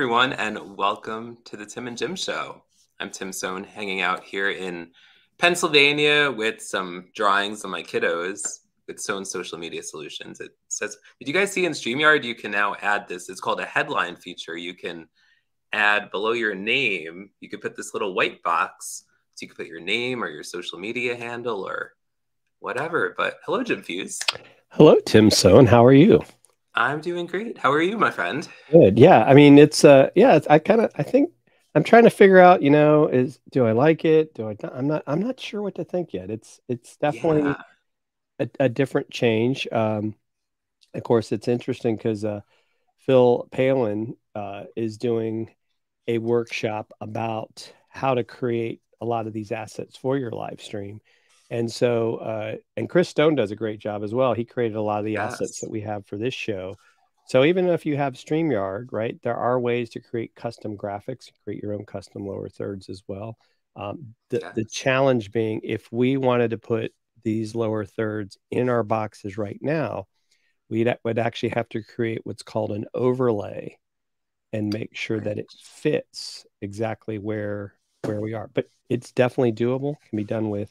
Everyone, and welcome to the Tim and Jim Show. I'm Tim Sohn, hanging out here in Pennsylvania with some drawings of my kiddos with Sohn Social Media Solutions. It says, did you guys see in StreamYard, you can now add this. It's called a headline feature. You can add below your name, you could put this little white box. So you could put your name or your social media handle or whatever. But hello, Jim Fuse. Hello, Tim Sohn. How are you? I'm doing great. How are you, my friend? Good. Yeah. I mean, it's uh, yeah. It's, I kind of, I think I'm trying to figure out. You know, is do I like it? Do I? Not? I'm not. I'm not sure what to think yet. It's it's definitely yeah. a, a, different change. Um, of course, it's interesting because uh, Phil Pallen uh, is doing a workshop about how to create a lot of these assets for your live stream. And so, uh, and Chris Stone does a great job as well. He created a lot of the yes. assets that we have for this show. So even if you have StreamYard, right, there are ways to create custom graphics, create your own custom lower thirds as well. Um, the, yes. the challenge being if we wanted to put these lower thirds in our boxes right now, we would actually have to create what's called an overlay and make sure that it fits exactly where where we are. But it's definitely doable. Can be done with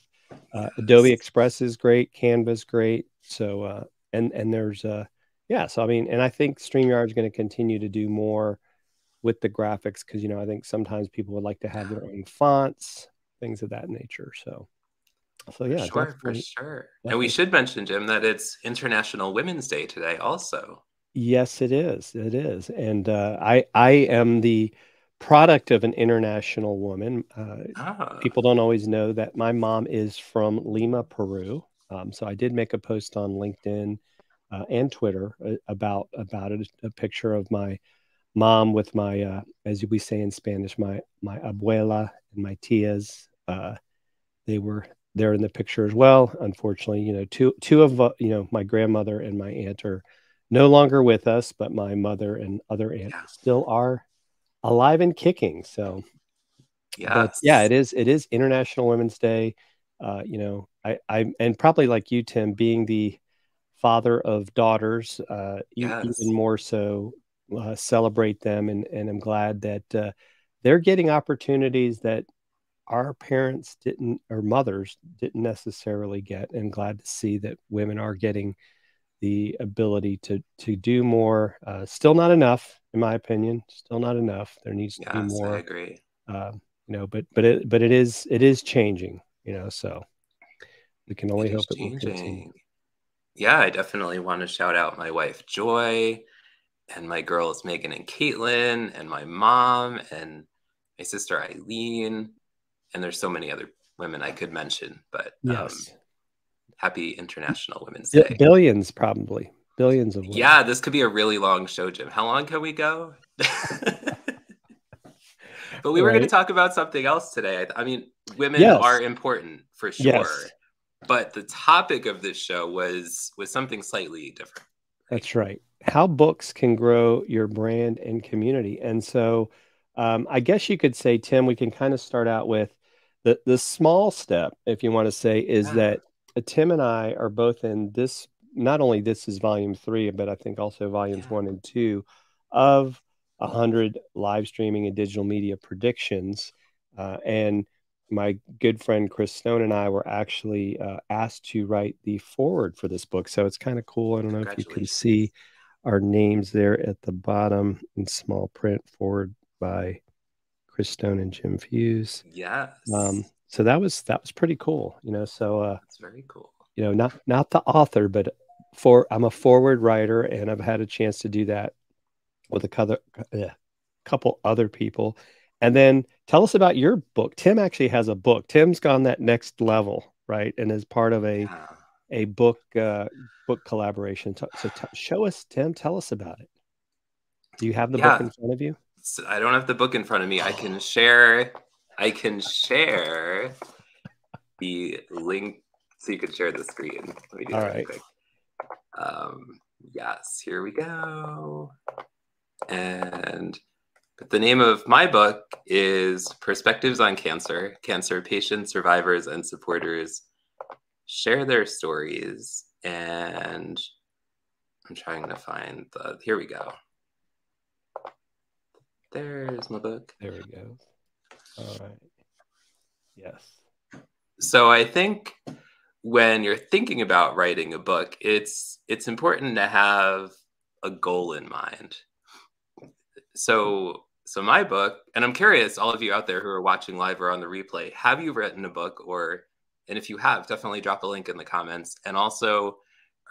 uh, Adobe Express is great, Canva's great. So uh, and and there's uh yeah. So I mean, and I think Streamyard is going to continue to do more with the graphics because you know I think sometimes people would like to have their own fonts, things of that nature. So. So yeah, sure, for sure. Definitely. And we should mention, Jim, that it's International Women's Day today, also. Yes, it is. It is, and uh, I I am the product of an international woman. Uh, ah. People don't always know that my mom is from Lima, Peru. Um, so I did make a post on LinkedIn uh, and Twitter uh, about about it. A picture of my mom with my, uh, as we say in Spanish, my my abuela and my tias. Uh, they were there in the picture as well. Unfortunately, you know, two two of uh, you know my grandmother and my aunt are no longer with us, but my mother and other aunt yeah. still are alive and kicking. So, yeah, yeah, it is. It is International Women's Day. Uh, you know, I, I, and probably like you, Tim, being the father of daughters, uh, yes. even more so uh, celebrate them. And, and I'm glad that uh, they're getting opportunities that our parents didn't, or mothers didn't necessarily get. And glad to see that women are getting the ability to to do more. Uh, still not enough, in my opinion. Still not enough. There needs to yes, be more. I agree. Uh, you know, but but it but it is it is changing. You know, so we can only it hope it will continue. Yeah, I definitely want to shout out my wife Joy, and my girls Megan and Caitlin, and my mom and my sister Eileen, and there's so many other women I could mention, but um, yes. Um, happy International Women's Day. Billions, probably billions of. Women. Yeah, this could be a really long show, Jim. How long can we go? but we right. were going to talk about something else today. I, I mean, women yes. are important for sure. Yes. But the topic of this show was was something slightly different. That's right. How books can grow your brand and community. And so um, I guess you could say, Tim, we can kind of start out with the the small step, if you want to say, is yeah. that Tim and I are both in this. Not only this is volume three, but I think also volumes yeah. one and two of a hundred live streaming and digital media predictions. Uh, and my good friend Chris Stone and I were actually uh, asked to write the forward for this book. So it's kind of cool. I don't know if you can see our names there at the bottom in small print forward by Chris Stone and Jim Fuse. Yes. Um, so that was that was pretty cool you know so uh it's very cool. you know not not the author but for i'm a forward writer and i've had a chance to do that with a couple, uh, couple other people. And then tell us about your book. Tim actually has a book. Tim's gone that next level right? And is part of a yeah. a book uh book collaboration. So t- show us tim tell us about it. Do you have the yeah. book in front of you? So i don't have the book in front of me. I can share I can share the link so you can share the screen. Let me do All that right. quick. Um, yes, here we go. And but the name of my book is Perspectives on Cancer. Cancer patients, survivors, and supporters share their stories. And I'm trying to find the, here we go. There's my book. There we go. Yes. So I think when you're thinking about writing a book, it's it's important to have a goal in mind. So so my book, and I'm curious, all of you out there who are watching live or on the replay, have you written a book or and if you have, definitely drop a link in the comments. And also,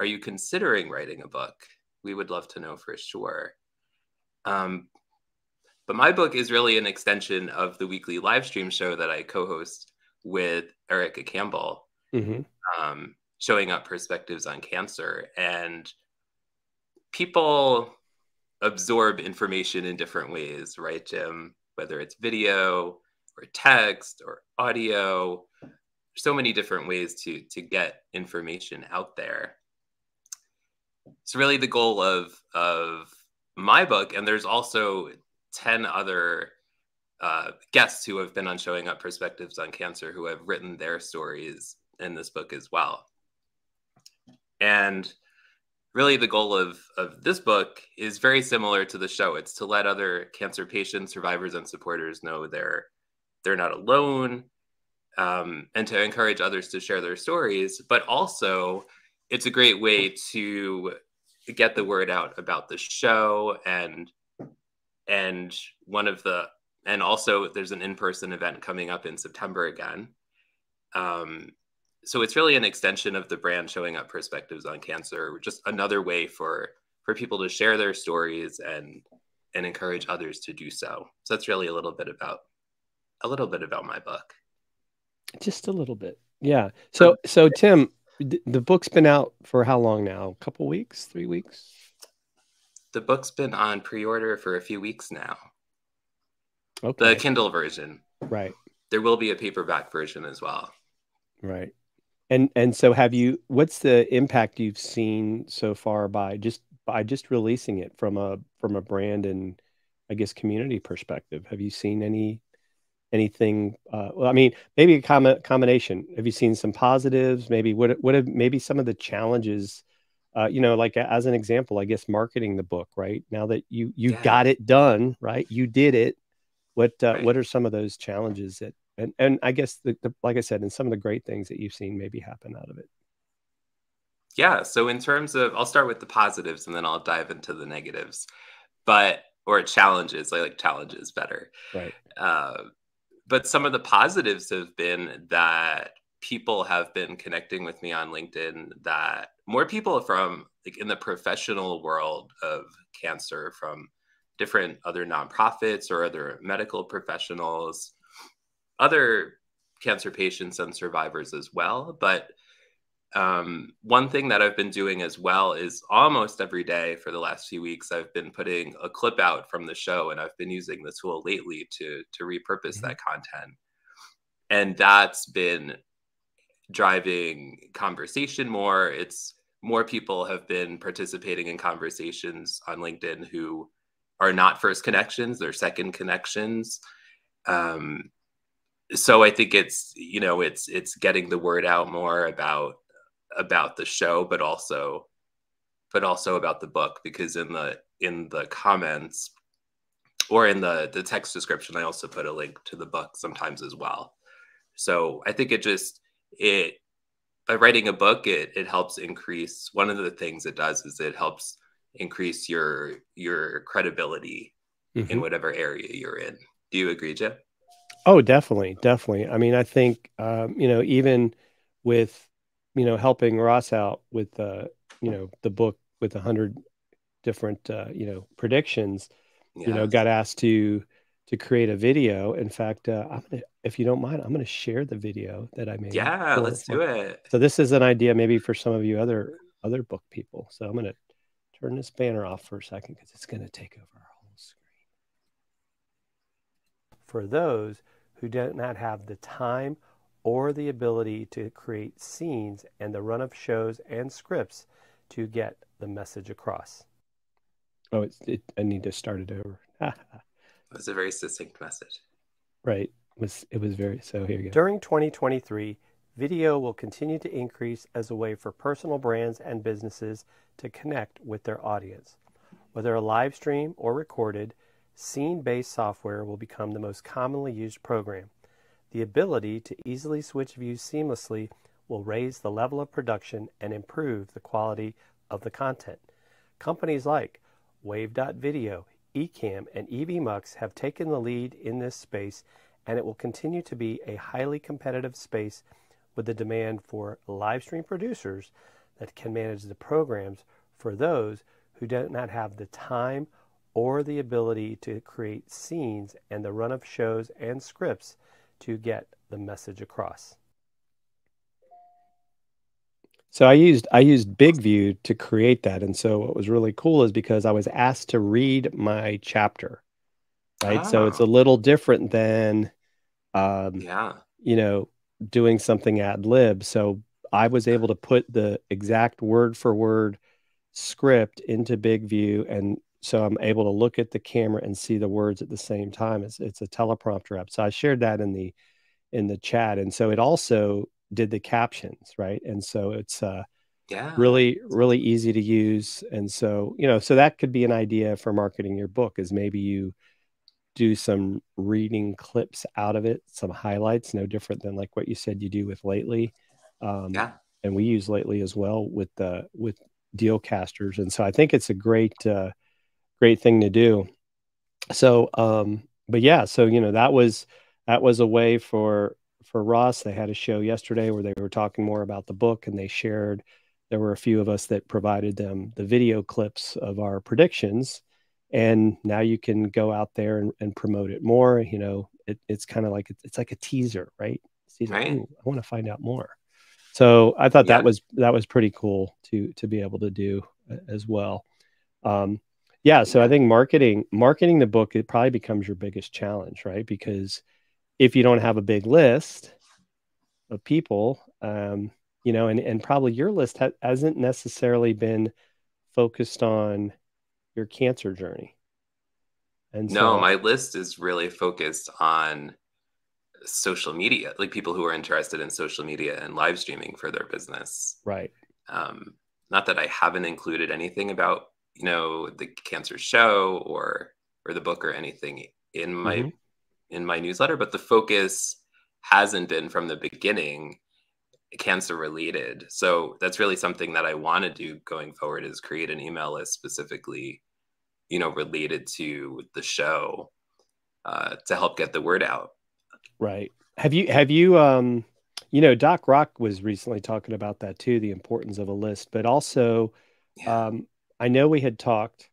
are you considering writing a book? We would love to know for sure. Um, but my book is really an extension of the weekly live stream show that I co host with Erica Campbell, mm-hmm. um, showing up perspectives on cancer. And people absorb information in different ways, right, Jim? Whether it's video or text or audio, so many different ways to to get information out there. It's really the goal of of my book, and there's also ten other uh, guests who have been on Showing Up Perspectives on Cancer who have written their stories in this book as well. And really, the goal of of this book is very similar to the show. It's to let other cancer patients, survivors, and supporters know they're they're not alone um, and to encourage others to share their stories. But also, it's a great way to get the word out about the show and and one of the and also there's an in-person event coming up in September again. Um, so it's really an extension of the brand showing up perspectives on cancer, just another way for for people to share their stories and and encourage others to do so. So that's really a little bit about a little bit about my book. Just a little bit. Yeah. So so Tim, the book's been out for how long now? A couple weeks, 3 weeks? The book's been on pre-order for a few weeks now. Okay. The Kindle version. Right. There will be a paperback version as well. Right. And and so have you what's the impact you've seen so far by just by just releasing it from a from a brand and I guess community perspective? Have you seen any anything uh, well i mean maybe a com- combination have you seen some positives maybe what what have maybe some of the challenges uh, you know like as an example i guess marketing the book right? Now that you you yeah. got it done right? You did it. What uh, right. what are some of those challenges that and and i guess the, the, like i said and some of the great things that you've seen maybe happen out of it. Yeah so in terms of i'll start with the positives and then i'll dive into the negatives but or challenges i like challenges better. Right. Uh, but some of the positives have been that people have been connecting with me on LinkedIn that more people from like in the professional world of cancer from different other nonprofits or other medical professionals, other cancer patients and survivors as well. But um, one thing that I've been doing as well is almost every day for the last few weeks, I've been putting a clip out from the show, and I've been using the tool lately to to repurpose mm-hmm. that content, and that's been driving conversation more. It's more people have been participating in conversations on LinkedIn who are not first connections; they're second connections. Um, so I think it's you know it's it's getting the word out more about about the show, but also but also about the book because in the in the comments or in the the text description i also put a link to the book sometimes as well so i think it just it by writing a book it it helps increase one of the things it does is it helps increase your your credibility mm-hmm. in whatever area you're in do you agree Jim? oh definitely definitely i mean i think um, you know even with you know, helping Ross out with, uh, you know, the book with a hundred different, uh, you know, predictions, you know, got asked to, to create a video. In fact, uh, I'm gonna, if you don't mind, I'm gonna share the video that I made. Yeah, for, let's do it. So this is an idea maybe for some of you other other book people. So I'm gonna turn this banner off for a second because it's gonna take over our whole screen. For those who do not have the time or the ability to create scenes and the run of shows and scripts to get the message across. Oh, it's, it, I need to start it over. it was a very succinct message. Right. It was, it was very, so here you go. During 2023, video will continue to increase as a way for personal brands and businesses to connect with their audience. Whether a live stream or recorded, scene based software will become the most commonly used program. The ability to easily switch views seamlessly will raise the level of production and improve the quality of the content. Companies like Wave.video, Ecamm, and EVMux have taken the lead in this space, and it will continue to be a highly competitive space with the demand for live stream producers that can manage the programs for those who do not have the time or the ability to create scenes and the run of shows and scripts to get the message across. So I used I used BigVU to create that, and so what was really cool is because I was asked to read my chapter, right? So it's a ah. little different than, um, yeah, you know, doing something ad lib. So I was able to put the exact word for word script into BigVU, and so I'm able to look at the camera and see the words at the same time. It's it's a teleprompter app. So I shared that in the in the chat, and so it also did the captions, right? And so it's uh, yeah, really really easy to use. And so you know, so that could be an idea for marketing your book is maybe you do some reading clips out of it, some highlights, no different than like what you said you do with lately. Um, yeah, and we use lately as well with the with Dealcasters, and so I think it's a great uh, great thing to do. So, um, but yeah, so you know that was that was a way for for Ross. They had a show yesterday where they were talking more about the book and they shared. There were a few of us that provided them the video clips of our predictions. And now you can go out there and, and promote it more. You know, it, it's kind of like it's like a teaser, right? Teaser, right. I want to find out more. So I thought yeah. that was that was pretty cool to to be able to do as well. Um, yeah, so I think marketing marketing the book it probably becomes your biggest challenge, right? Because if you don't have a big list of people, um, you know, and, and probably your list ha- hasn't necessarily been focused on your cancer journey. And so, no, my list is really focused on social media, like people who are interested in social media and live streaming for their business. Right. Um, not that I haven't included anything about, you know, the cancer show or or the book or anything in my mm-hmm in my newsletter, but the focus hasn't been from the beginning cancer related. So that's really something that I want to do going forward is create an email list specifically, you know, related to the show uh, to help get the word out. Right. Have you have you um you know Doc Rock was recently talking about that too, the importance of a list, but also yeah. um I know we had talked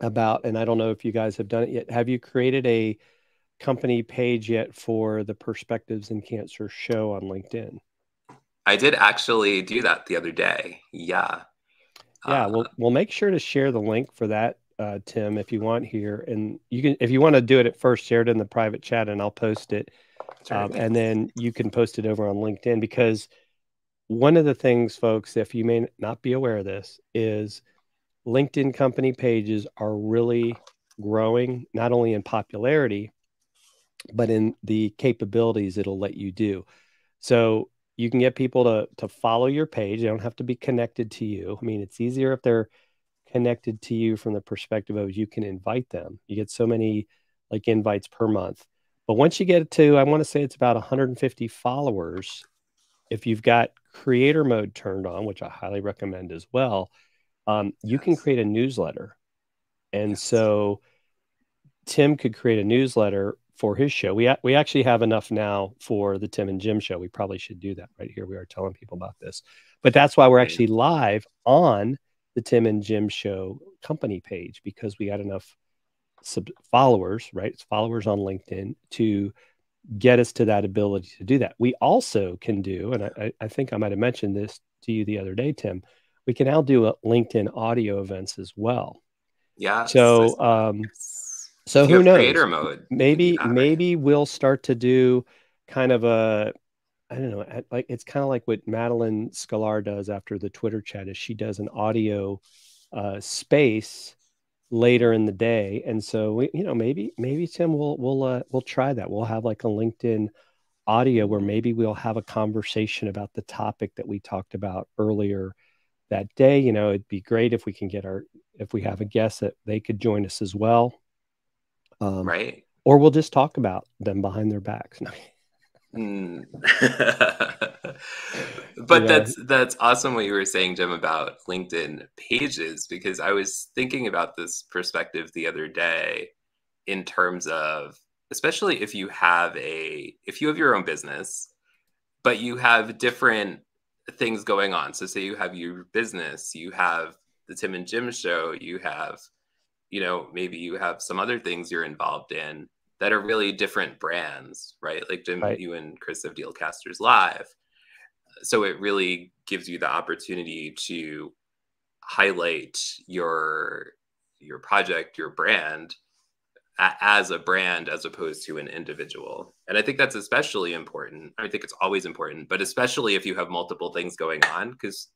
about and I don't know if you guys have done it yet. Have you created a company page yet for the Perspectives in Cancer show on LinkedIn? I did actually do that the other day. Yeah. Yeah, uh, we'll we'll make sure to share the link for that, uh, Tim, if you want here, and you can if you want to do it at first, share it in the private chat, and I'll post it, right. um, and then you can post it over on LinkedIn because one of the things, folks, if you may not be aware of this, is LinkedIn company pages are really growing not only in popularity but in the capabilities it'll let you do. So you can get people to to follow your page. They don't have to be connected to you. I mean, it's easier if they're connected to you from the perspective of you can invite them. You get so many like invites per month. But once you get to, I want to say it's about 150 followers. If you've got creator mode turned on, which I highly recommend as well, um, you yes. can create a newsletter. And yes. so Tim could create a newsletter for his show. We we actually have enough now for the Tim and Jim show. We probably should do that right here. We are telling people about this, but that's why we're actually live on the Tim and Jim show company page because we got enough sub- followers, right? It's followers on LinkedIn to get us to that ability to do that. We also can do, and I, I think I might have mentioned this to you the other day, Tim. We can now do LinkedIn audio events as well. Yeah. So, um, so who knows? Creator mode. Maybe maybe we'll start to do kind of a I don't know, like it's kind of like what Madalyn Sklar does after the Twitter chat is she does an audio uh, space later in the day, and so we, you know, maybe maybe Tim will we'll uh, we'll try that. We'll have like a LinkedIn audio where maybe we'll have a conversation about the topic that we talked about earlier that day. You know, it'd be great if we can get our if we have a guest that they could join us as well Um, right. Or we'll just talk about them behind their backs. Mm. but that's that's awesome what you were saying, Jim, about LinkedIn pages because I was thinking about this perspective the other day in terms of especially if you have a if you have your own business, but you have different things going on. So say you have your business, you have the Tim and Jim show, you have, you know, maybe you have some other things you're involved in that are really different brands, right? Like Jim, right. you and Chris of Dealcasters Live. So it really gives you the opportunity to highlight your your project, your brand as a brand as opposed to an individual. And I think that's especially important. I think it's always important, but especially if you have multiple things going on because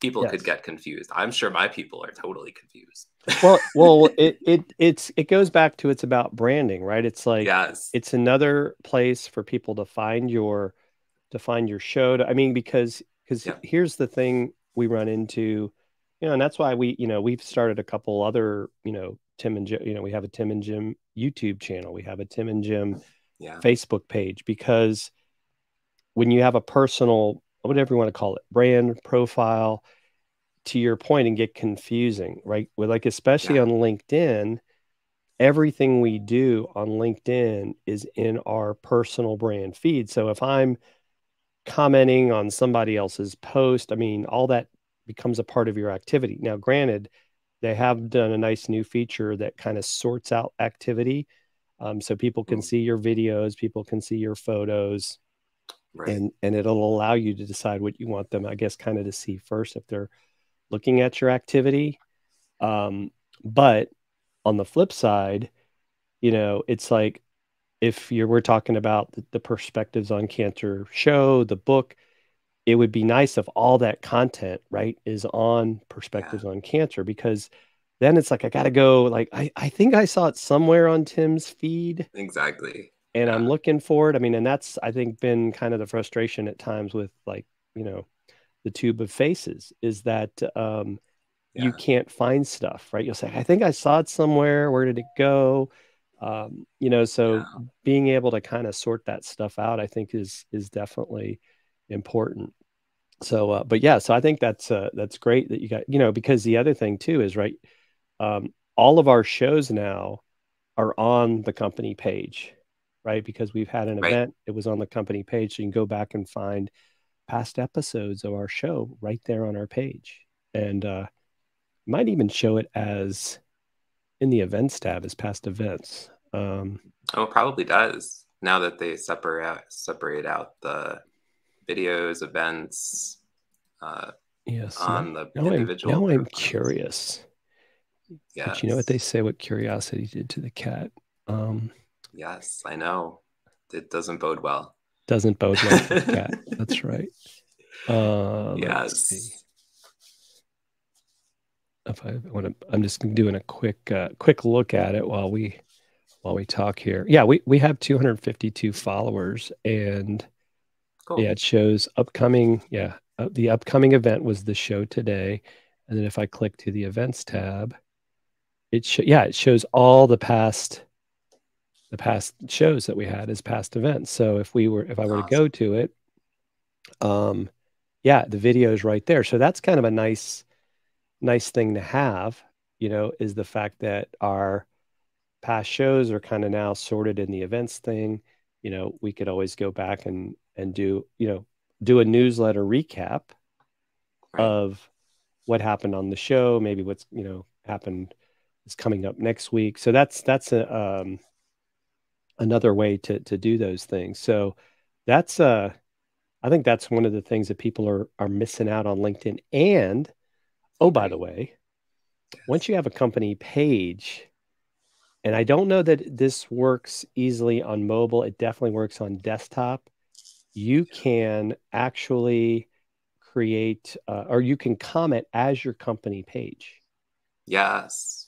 people yes. could get confused. I'm sure my people are totally confused. well, well, it it it's it goes back to it's about branding, right? It's like yes. it's another place for people to find your to find your show. To, I mean, because because yeah. here's the thing we run into, you know, and that's why we, you know, we've started a couple other, you know, Tim and Jim, you know, we have a Tim and Jim YouTube channel, we have a Tim and Jim yeah. Facebook page because when you have a personal whatever you want to call it, brand profile, to your point, and get confusing, right? With like, especially yeah. on LinkedIn, everything we do on LinkedIn is in our personal brand feed. So if I'm commenting on somebody else's post, I mean, all that becomes a part of your activity. Now, granted, they have done a nice new feature that kind of sorts out activity. Um, so people can mm. see your videos, people can see your photos, right. and and it'll allow you to decide what you want them i guess kind of to see first if they're looking at your activity um, but on the flip side you know it's like if you're we're talking about the, the perspectives on cancer show the book it would be nice if all that content right is on perspectives yeah. on cancer because then it's like i gotta go like I, I think i saw it somewhere on tim's feed exactly and. I'm looking for it. I mean, and that's I think been kind of the frustration at times with like you know the tube of faces is that um, yeah. you can't find stuff, right? You'll say, I think I saw it somewhere. Where did it go? Um, you know, so yeah. being able to kind of sort that stuff out, I think is is definitely important. So, uh, but yeah, so I think that's uh, that's great that you got you know because the other thing too is right. Um, all of our shows now are on the company page right? Because we've had an right. event, it was on the company page. So you can go back and find past episodes of our show right there on our page. And uh, might even show it as in the events tab as past events. Um, oh, it probably does now that they separate out, separate out the videos, events. Uh, yes. On the now individual. I'm, now I'm curious. Yeah. But you know what they say? What curiosity did to the cat. Um, Yes, I know. It doesn't bode well. Doesn't bode well for the cat. That's right. Uh, yes. If I want to, I'm just doing a quick, uh, quick look at it while we, while we talk here. Yeah, we we have 252 followers, and cool. yeah, it shows upcoming. Yeah, uh, the upcoming event was the show today, and then if I click to the events tab, it sh- yeah, it shows all the past the past shows that we had as past events. So if we were, if I were awesome. to go to it, um, yeah, the video is right there. So that's kind of a nice, nice thing to have, you know, is the fact that our past shows are kind of now sorted in the events thing. You know, we could always go back and, and do, you know, do a newsletter recap right. of what happened on the show, maybe what's, you know, happened is coming up next week. So that's, that's a, um, another way to to do those things. So that's uh I think that's one of the things that people are are missing out on LinkedIn. And oh, by the way, once you have a company page, and I don't know that this works easily on mobile, it definitely works on desktop. You can actually create uh, or you can comment as your company page. Yes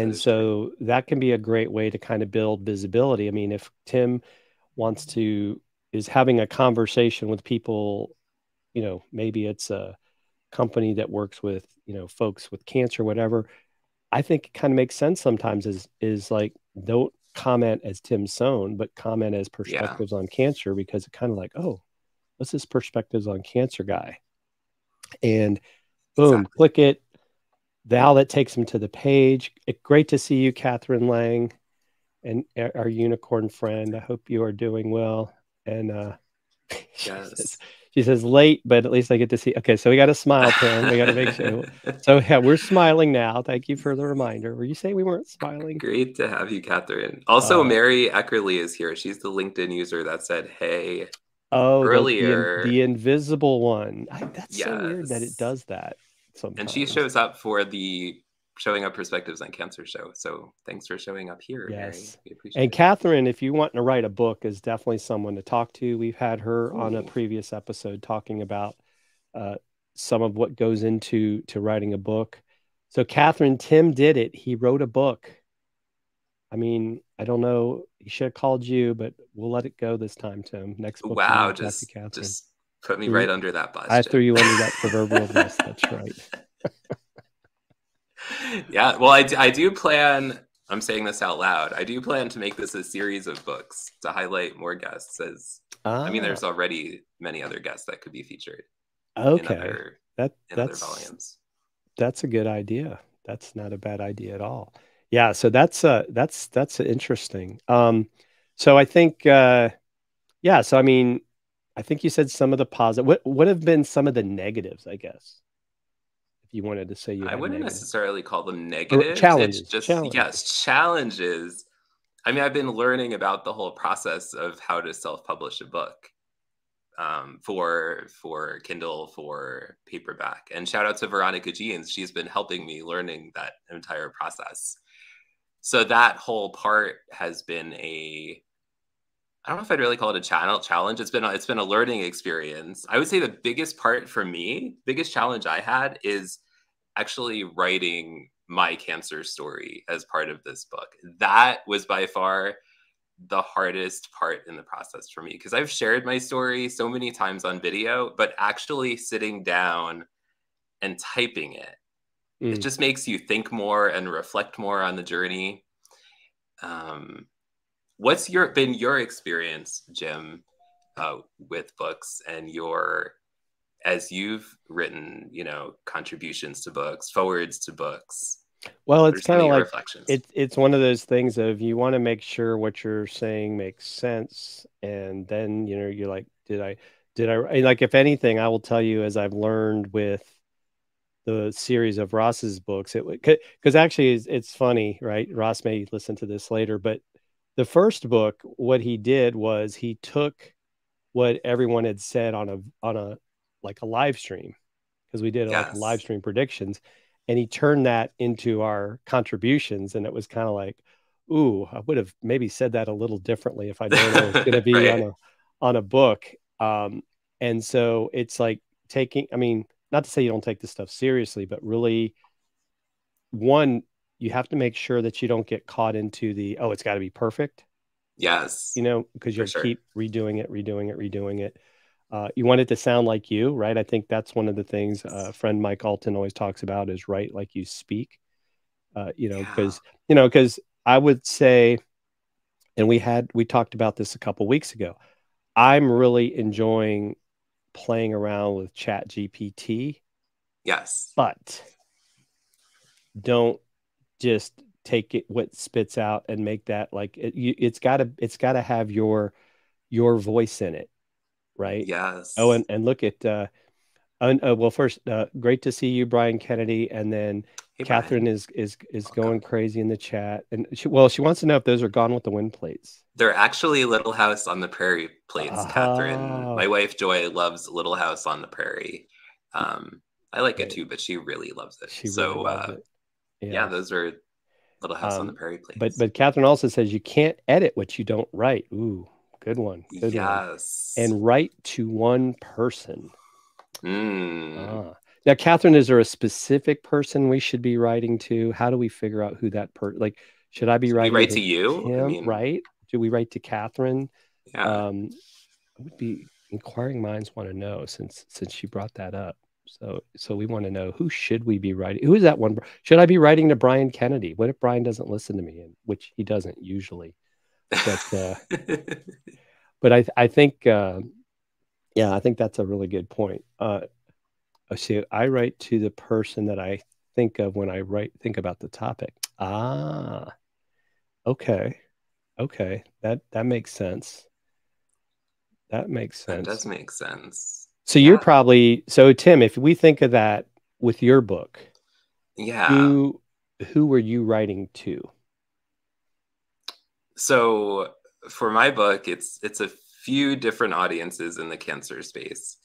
and so that can be a great way to kind of build visibility i mean if tim wants to is having a conversation with people you know maybe it's a company that works with you know folks with cancer whatever i think it kind of makes sense sometimes is is like don't comment as Tim Sohn, but comment as perspectives yeah. on cancer because it kind of like, oh, what's this perspectives on cancer guy? And boom, exactly. click it. Val that takes them to the page. Great to see you, Catherine Lang, and our unicorn friend. I hope you are doing well. And uh, yes. she says late, but at least I get to see. Okay, so we got a smile, Tim. We got to make sure. so yeah, we're smiling now. Thank you for the reminder. Were you saying we weren't smiling? Great to have you, Catherine. Also, uh, Mary Eckerly is here. She's the LinkedIn user that said, "Hey." Oh, earlier, the, the, invisible one. I, that's yes. so weird that it does that. Sometimes. And she shows up for the showing up perspectives on cancer show. So thanks for showing up here. Yes. and it. Catherine, if you want to write a book, is definitely someone to talk to. We've had her Ooh. on a previous episode talking about uh, some of what goes into to writing a book. So Catherine, Tim did it. He wrote a book. I mean, I don't know. He should have called you, but we'll let it go this time, Tim. Next book. Wow, just, just put me right under that bus. I threw you under that proverbial bus. That's right. yeah, well, I, I do plan, I'm saying this out loud, I do plan to make this a series of books to highlight more guests as, ah. I mean, there's ah. already many other guests that could be featured. Okay. Other, that, that's, volumes. That's a good idea. That's not a bad idea at all. Yeah. So that's, uh, that's, that's interesting. Um, so I think, uh, yeah. So, I mean, I think you said some of the positive. What, what have been some of the negatives, I guess? If you wanted to say you I wouldn't necessarily call them negative challenges. It's just challenges. yes, challenges. I mean, I've been learning about the whole process of how to self-publish a book um, for for Kindle for paperback. And shout out to Veronica Jeans; she's been helping me learning that entire process. So that whole part has been a I don't know if I'd really call it a channel challenge. It's been a, it's been a learning experience. I would say the biggest part for me, biggest challenge I had is actually writing my cancer story as part of this book. That was by far the hardest part in the process for me because I've shared my story so many times on video, but actually sitting down and typing it, mm. it just makes you think more and reflect more on the journey. Um, what's your been your experience, Jim, uh, with books and your as you've written, you know, contributions to books, forwards to books. Well, it's kind of like it's it's one of those things of you want to make sure what you're saying makes sense, and then you know you're like, did I did I like if anything, I will tell you as I've learned with the series of Ross's books, it because actually it's, it's funny, right? Ross may listen to this later, but the first book, what he did was he took what everyone had said on a on a like a live stream because we did yes. like live stream predictions and he turned that into our contributions and it was kind of like ooh i would have maybe said that a little differently if i known it was going to be right. on a on a book um and so it's like taking i mean not to say you don't take this stuff seriously but really one you have to make sure that you don't get caught into the oh it's got to be perfect. Yes. You know because you'll sure. keep redoing it redoing it redoing it. Uh, you want it to sound like you right? I think that's one of the things uh, friend mike allton always talks about is write like you speak. Uh, you know because yeah. you know because i would say and we had we talked about this a couple weeks ago i'm really enjoying playing around with chat gpt yes. But don't just take it what spits out and make that like it, you, it's got to it's got to have your your voice in it right? Yes. Oh and, and look at uh, un, uh well first uh great to see you brian kennedy and then hey, catherine Brian. is is is going crazy in the chat and she, well she wants to know if those are gone with the wind plates. They're actually little house on the prairie plates uh-huh. catherine my wife joy loves little house on the prairie. Um i like it too but she really loves it. She so really uh it. Yeah. yeah. those are Little House um, on the um, Prairie plates. But but Catherine also says you can't edit what you don't write. Ooh, good one. Good yes. One. And write to one person. Mm. Ah. Now, Catherine, is there a specific person we should be writing to? How do we figure out who that person? Like, should I be should writing? write to, to you? Him, I mean... Right? Do we write to Catherine? Yeah. Um, would be inquiring minds want to know since since she brought that up. So, so we want to know who should we be writing? Who is that one? Should I be writing to Brian Kennedy? What if Brian doesn't listen to me, and which he doesn't usually? But, uh, but I, I think, uh, yeah, I think that's a really good point. Uh, see, I write to the person that I think of when I write, think about the topic. Ah, okay, okay, that that makes sense. That makes sense. That does make sense. So yeah. you're probably so Tim. If we think of that with your book, yeah, who who were you writing to? So for my book, it's it's a few different audiences in the cancer space,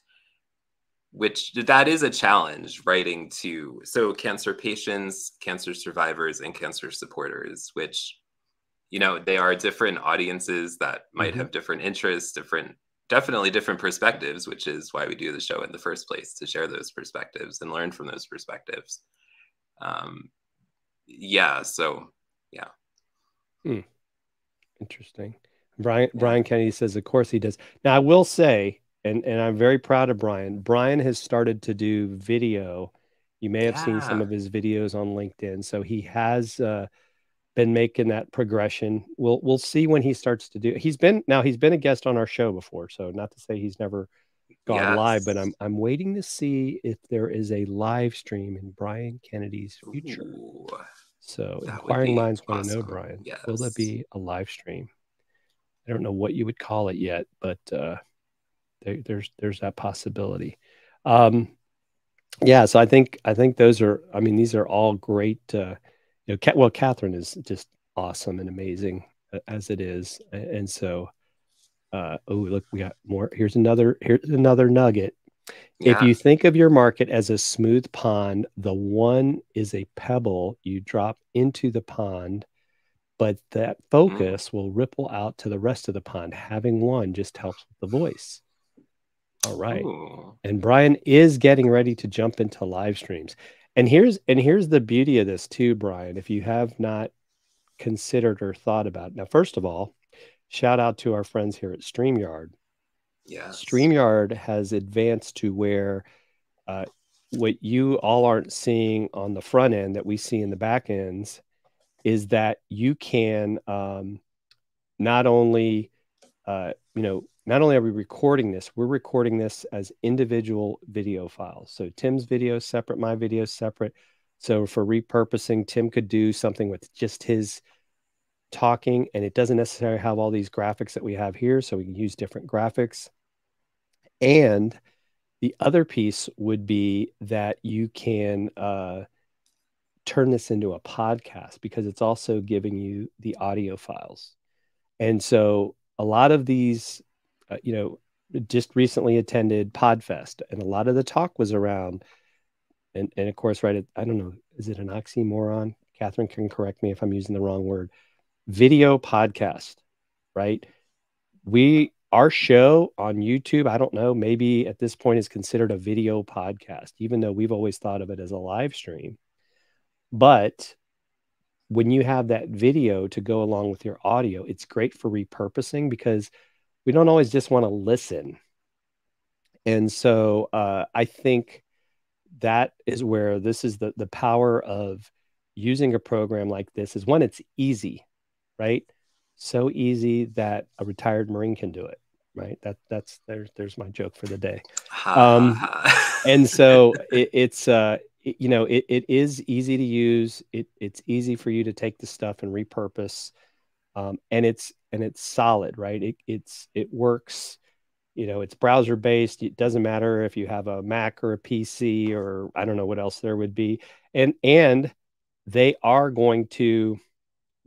which that is a challenge writing to so cancer patients, cancer survivors, and cancer supporters, which you know they are different audiences that might mm-hmm. have different interests, different definitely different perspectives, which is why we do the show in the first place to share those perspectives and learn from those perspectives. Um, yeah, so yeah. Hmm. Interesting. Brian Brian Kennedy says, of course he does. Now I will say, and and I'm very proud of Brian. Brian has started to do video. You may have yeah. seen some of his videos on LinkedIn. So he has uh, been making that progression. We'll we'll see when he starts to do. He's been now he's been a guest on our show before, so not to say he's never gone yes. live, but I'm I'm waiting to see if there is a live stream in Brian Kennedy's future. Ooh, so inquiring minds awesome. want to know, Brian. Yes. Will that be a live stream? I don't know what you would call it yet, but uh, there, there's there's that possibility. Um, yeah, so I think I think those are. I mean, these are all great. Uh, you know, well, Catherine is just awesome and amazing uh, as it is, and so. Uh, oh, look, we got more. Here's another. Here's another nugget. Yeah. If you think of your market as a smooth pond, the one is a pebble you drop into the pond, but that mm. focus mm. will ripple out to the rest of the pond. Having one just helps with the voice. All right. Ooh. And Brian is getting ready to jump into live streams. And here's and here's the beauty of this too, Brian. If you have not considered or thought about it. Now, first of all, shout out to our friends here at StreamYard. Yeah. StreamYard has advanced to where uh, what you all aren't seeing on the front end that we see in the back ends is that you can um, not only uh, you know not only are we recording this, we're recording this as individual video files. So Tim's video is separate, my video is separate. So for repurposing, Tim could do something with just his talking, and it doesn't necessarily have all these graphics that we have here. So we can use different graphics. And the other piece would be that you can uh, turn this into a podcast because it's also giving you the audio files. And so a lot of these uh, you know, just recently attended Podfest, and a lot of the talk was around, and and of course, right, I don't know, is it an oxymoron? Catherine can correct me if I'm using the wrong word. Video podcast, right? We our show on YouTube, I don't know, maybe at this point is considered a video podcast, even though we've always thought of it as a live stream. But when you have that video to go along with your audio, it's great for repurposing because we don't always just want to listen. And so uh, I think that is where this is the the power of using a program like this is one, it's easy, right? So easy that a retired Marine can do it, right? That that's there's there's my joke for the day. Um, and so it, it's uh, it, you know it, it is easy to use. It it's easy for you to take the stuff and repurpose um, and it's and it's solid, right? It, it's it works. You know, it's browser based. It doesn't matter if you have a Mac or a PC or I don't know what else there would be, and and they are going to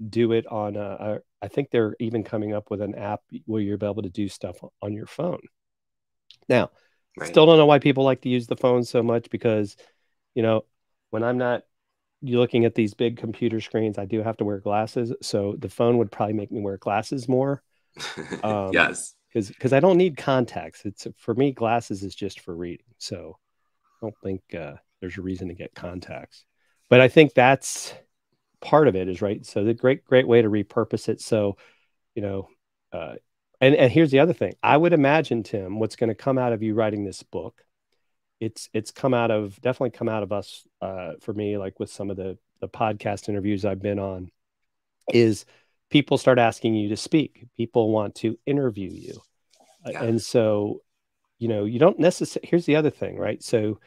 do it on a, a I think they're even coming up with an app where you'll be able to do stuff on your phone. Now, right. still don't know why people like to use the phone so much because, you know, when I'm not you're looking at these big computer screens, I do have to wear glasses. So the phone would probably make me wear glasses more. Um, yes. Because because I don't need contacts. It's for me, glasses is just for reading. So I don't think uh, there's a reason to get contacts. But I think that's part of it is right. So the great great way to repurpose it. So you know, uh, and and here's the other thing. I would imagine Tim, what's going to come out of you writing this book it's it's come out of definitely come out of us uh, for me, like with some of the the podcast interviews I've been on, is people start asking you to speak. People want to interview you, yeah. and so you know you don't necessarily. Here's the other thing, right? So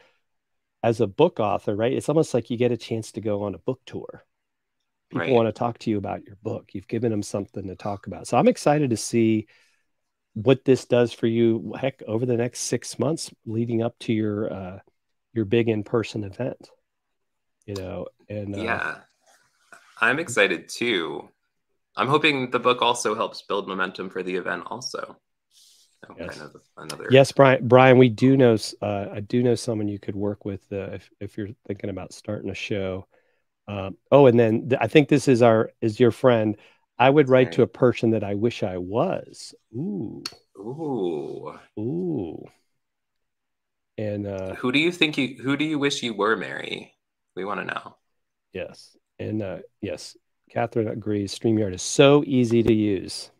as a book author, right, it's almost like you get a chance to go on a book tour. People right. want to talk to you about your book. You've given them something to talk about. So I'm excited to see what this does for you heck over the next six months leading up to your uh your big in-person event you know and uh, yeah. I'm excited too. I'm hoping the book also helps build momentum for the event also. So yes. Kind of another yes brian brian we do know uh, i do know someone you could work with uh, if, if you're thinking about starting a show. Um, oh and then th- i think this is our is your friend I would write to a person that I wish I was. Ooh. Ooh. Ooh. And uh, who do you think you who do you wish you were, Mary? We want to know. Yes. And uh, yes, Catherine agrees. StreamYard is so easy to use.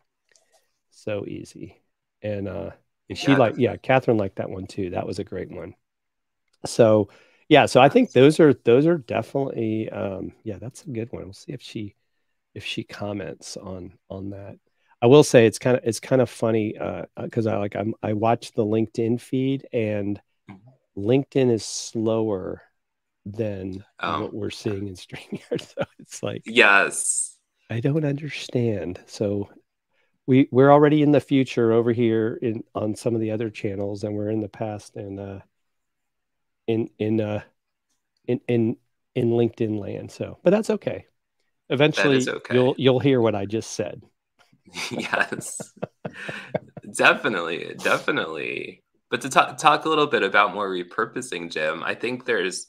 So easy. And uh she yeah. like yeah, Catherine liked that one too. That was a great one. So yeah, so I think those are those are definitely um yeah, that's a good one. We'll see if she if she comments on on that. I will say it's kind of it's kind of funny because uh, uh I like I'm I watch the LinkedIn feed and mm-hmm. LinkedIn is slower than oh. what we're seeing in StreamYard. So it's like yes, I don't understand. So we we're already in the future over here in on some of the other channels, and we're in the past and uh, in in uh, in in in LinkedIn land. So, but that's okay. Eventually, okay. you'll you'll hear what I just said. yes, definitely, definitely. But to talk talk a little bit about more repurposing, Jim, I think there's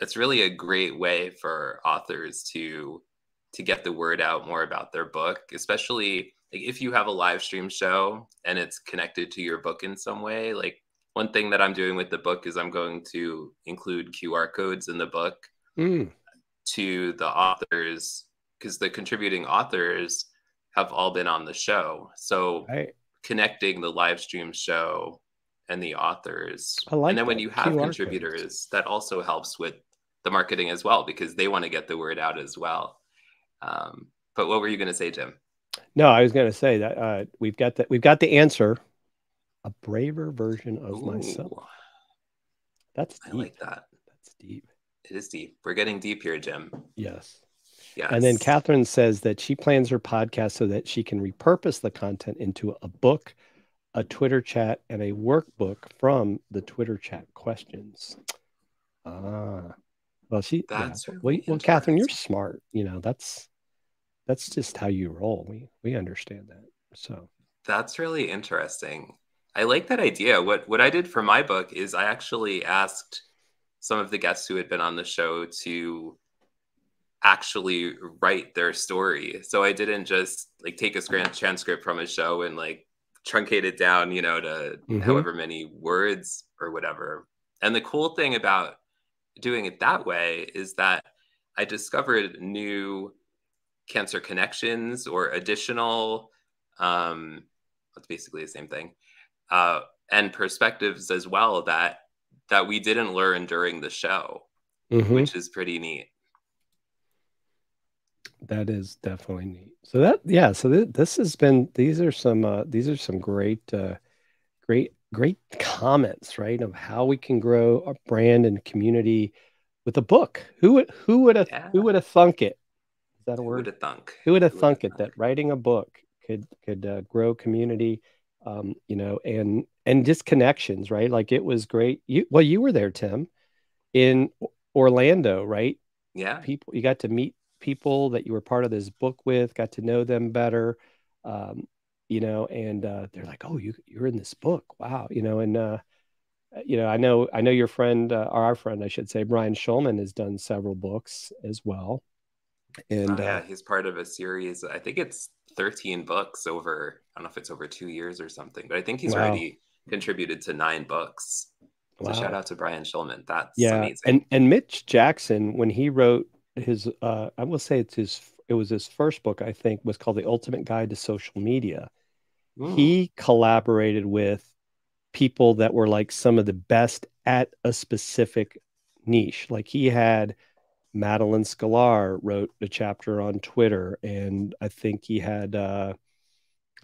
it's really a great way for authors to to get the word out more about their book, especially like if you have a live stream show and it's connected to your book in some way. Like one thing that I'm doing with the book is I'm going to include QR codes in the book mm. to the authors because the contributing authors have all been on the show. So right. connecting the live stream show and the authors. Like and then when you have QR contributors, codes. that also helps with the marketing as well because they want to get the word out as well. Um, but what were you going to say, Jim? No, I was going to say that uh, we've got that we've got the answer. A braver version of Ooh. myself. That's deep. I like that. That's deep. It is deep. We're getting deep here, Jim. Yes. Yes. And then Catherine says that she plans her podcast so that she can repurpose the content into a book, a Twitter chat, and a workbook from the Twitter chat questions. Ah, well, she. That's yeah. really well, well, Catherine, you're smart. You know, that's that's just how you roll. We we understand that. So that's really interesting. I like that idea. What what I did for my book is I actually asked some of the guests who had been on the show to actually write their story. So I didn't just like take a transcript from a show and like truncate it down, you know, to mm-hmm. however many words or whatever. And the cool thing about doing it that way is that I discovered new cancer connections or additional um it's basically the same thing uh and perspectives as well that that we didn't learn during the show mm-hmm. which is pretty neat that is definitely neat. So that yeah, so th- this has been these are some uh, these are some great uh, great great comments, right? Of how we can grow our brand and community with a book. Who would who would have yeah. who would have thunk it? Is that a word? Who would have thunk? Who would have thunk it that writing a book could could uh, grow community um, you know, and and just connections, right? Like it was great. You well, you were there, Tim, in Orlando, right? Yeah. People you got to meet people that you were part of this book with, got to know them better, um, you know, and uh, they're like, "Oh, you you're in this book, wow," you know, and uh, you know, I know I know your friend, uh, or our friend, I should say, Brian Schulman has done several books as well, and oh, yeah, uh, he's part of a series. I think it's 13 books over. I don't know if it's over two years or something, but I think he's wow. already contributed to nine books. So wow. shout out to Brian Schulman. That's yeah. amazing. And and Mitch Jackson, when he wrote his uh, I will say it's his it was his first book I think was called The Ultimate Guide to Social Media. Mm. He collaborated with people that were like some of the best at a specific niche. Like he had Madalyn Sklar wrote a chapter on Twitter, and I think he had uh,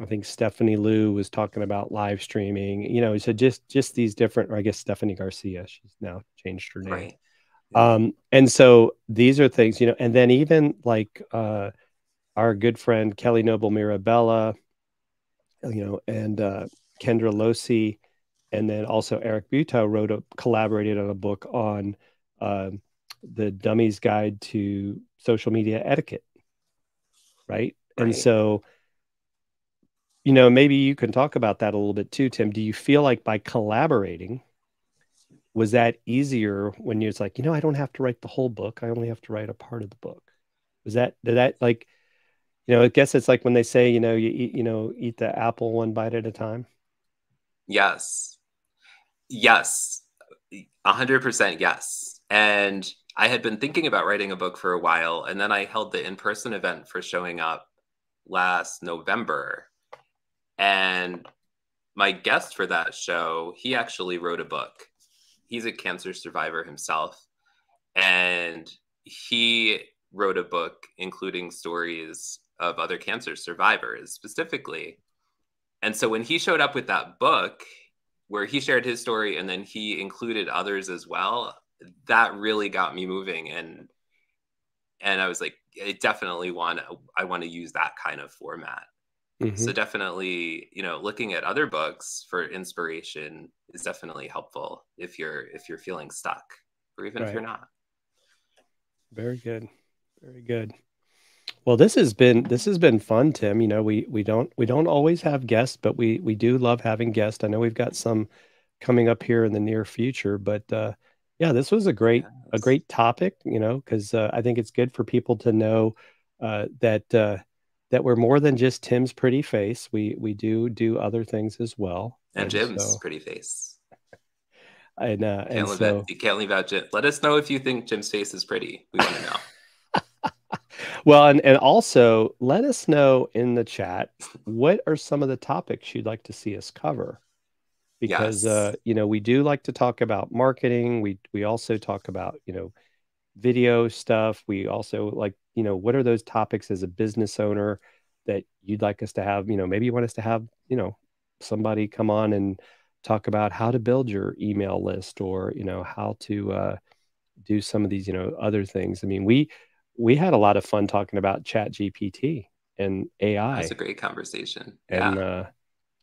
I think Stephanie Liu was talking about live streaming. You know, he so just just these different, or I guess Stephanie Garcia, she's now changed her name. Right. Um, and so these are things, you know, and then even like uh, our good friend Kelly Noble Mirabella, you know, and uh, Kendra Losee, and then also Eric Butow wrote a collaborated on a book on uh, the Dummy's Guide to Social Media Etiquette, right? right? And so you know, maybe you can talk about that a little bit too, Tim. Do you feel like by collaborating, was that easier when you're like, you know, I don't have to write the whole book. I only have to write a part of the book. Was that did that like, you know, I guess it's like when they say, you know, you eat, you know, eat the apple one bite at a time. Yes. Yes. A hundred percent yes. And I had been thinking about writing a book for a while, and then I held the in-person event for showing up last November and my guest for that show, he actually wrote a book. He's a cancer survivor himself. And he wrote a book including stories of other cancer survivors specifically. And so when he showed up with that book, where he shared his story and then he included others as well, that really got me moving. And and I was like, I definitely want I want to use that kind of format. Mm-hmm. So definitely, you know, looking at other books for inspiration is definitely helpful if you're if you're feeling stuck or even right. if you're not. Very good. Very good. Well, this has been this has been fun, Tim. You know, we we don't we don't always have guests, but we we do love having guests. I know we've got some coming up here in the near future, but uh yeah, this was a great yes. a great topic, you know, because uh, I think it's good for people to know uh, that uh, that we're more than just Tim's pretty face. We we do do other things as well. And, and Jim's so, pretty face. And, uh, can't and so, you can't leave out Jim. Let us know if you think Jim's face is pretty. We want to know. well, and, and also let us know in the chat what are some of the topics you'd like to see us cover. Because yes. uh, you know, we do like to talk about marketing. We we also talk about, you know, video stuff. We also like, you know, what are those topics as a business owner that you'd like us to have? You know, maybe you want us to have, you know, somebody come on and talk about how to build your email list or, you know, how to uh, do some of these, you know, other things. I mean, we we had a lot of fun talking about Chat GPT and AI. It's a great conversation. And yeah. uh,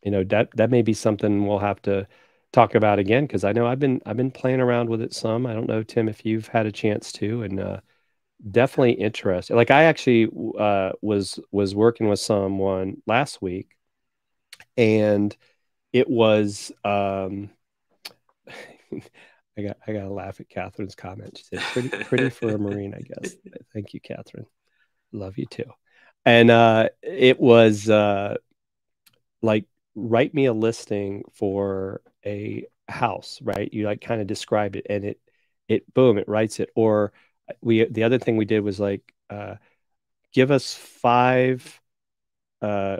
you know, that that may be something we'll have to talk about again because I know I've been I've been playing around with it some. I don't know, Tim, if you've had a chance to, and uh, definitely interested. Like I actually uh, was was working with someone last week, and it was. Um, I got I got to laugh at Catherine's comment. She said, "Pretty pretty for a marine, I guess." Thank you, Catherine. Love you too. And uh, it was uh, like write me a listing for a house, right? You like kind of describe it and it it boom, it writes it. Or we the other thing we did was like uh give us five uh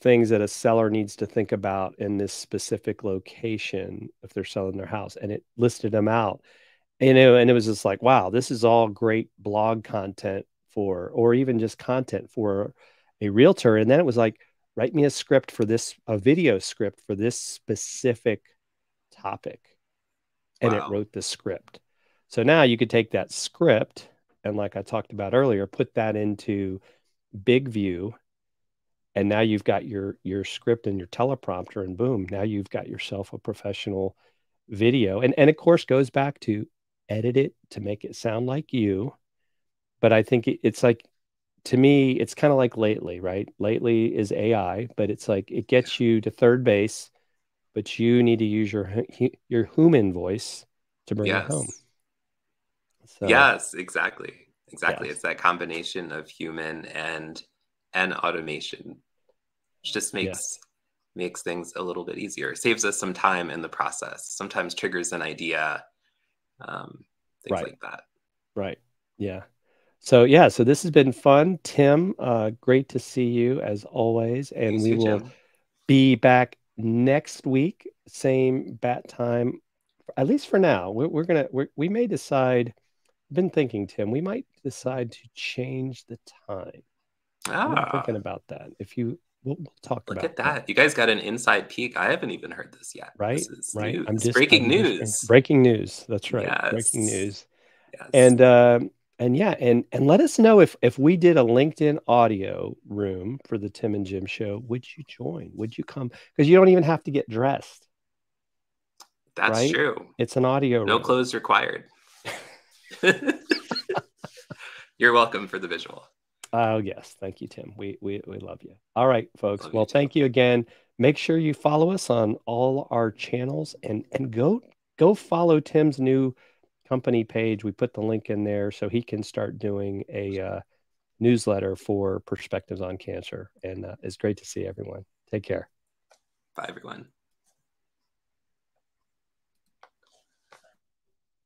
things that a seller needs to think about in this specific location if they're selling their house and it listed them out you know and it was just like wow this is all great blog content for or even just content for a realtor and then it was like write me a script for this a video script for this specific topic. And wow. it wrote the script. So now you could take that script and like i talked about earlier put that into BigVU and now you've got your your script and your teleprompter and boom now you've got yourself a professional video. And and of course goes back to edit it to make it sound like you. But i think it's like to me, it's kind of like lately, right? Lately is AI, but it's like it gets you to third base, but you need to use your your human voice to bring yes. it home. So, yes, exactly, exactly. Yes. It's that combination of human and and automation, which just makes makes things a little bit easier. saves us some time in the process. Sometimes triggers an idea, um, things right. like that. Right. Yeah. So yeah, so this has been fun, Tim. Uh, great to see you as always, and Thanks we will Jim. be back next week same bat time, at least for now. We're, we're gonna we're, we may decide. I've been thinking, Tim. We might decide to change the time. Ah. I'm thinking about that. If you We'll, we'll, talk Look about at that. that. You guys got an inside peek. I haven't even heard this yet. Right. This right. News. I'm just breaking I'm news. Just, breaking news. That's right. Yes. Breaking news. Yes. And uh, and yeah, and and let us know if if we did a LinkedIn audio room for the Tim and Jim show, would you join? Would you come? Because you don't even have to get dressed. That's right? true. It's an audio. No room. clothes required. You're welcome for the visual. Oh yes, thank you, Tim. We we we love you. All right, folks. Love well, you thank you again. Make sure you follow us on all our channels and and go go follow Tim's new company page. We put the link in there so he can start doing a uh, newsletter for Perspectives on Cancer. And uh, it's great to see everyone. Take care. Bye, everyone.